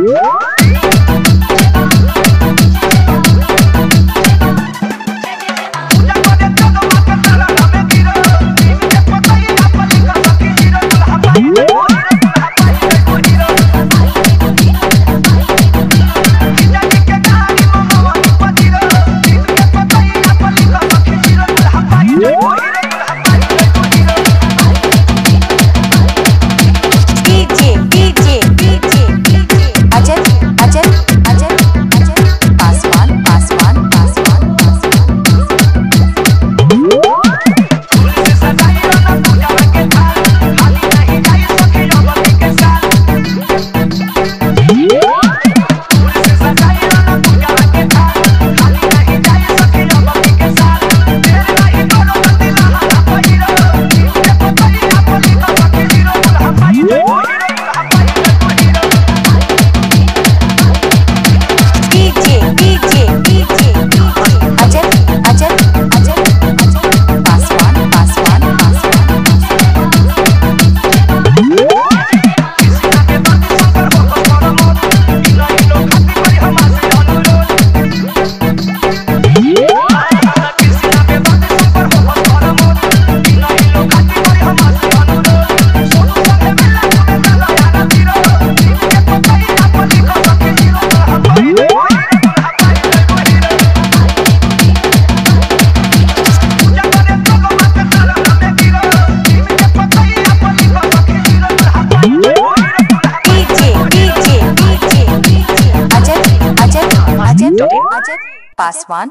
DJ Ajat Paswan